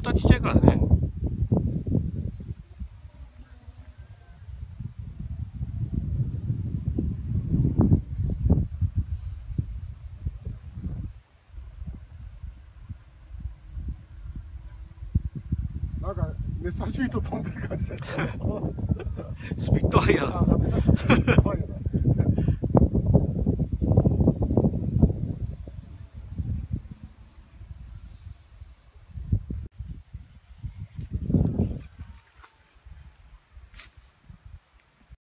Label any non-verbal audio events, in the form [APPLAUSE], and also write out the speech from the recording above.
元はちっちゃいからね。なんかメ目差ート飛んでる感じだ [LAUGHS] スピットファイヤー。